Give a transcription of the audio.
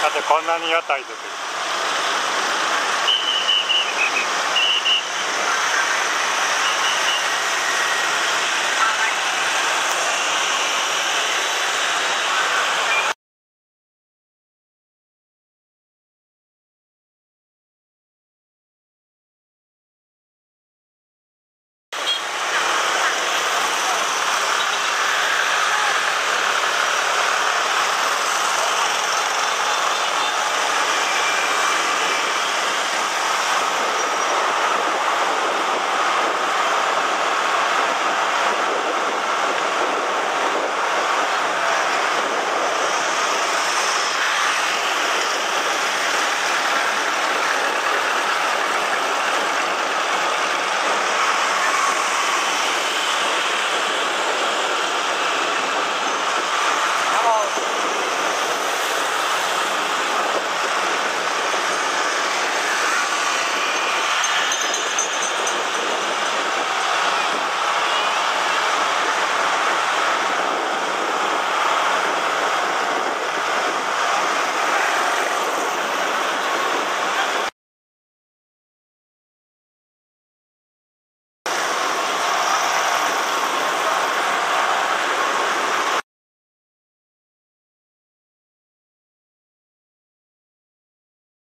だってこんなに屋台出てる。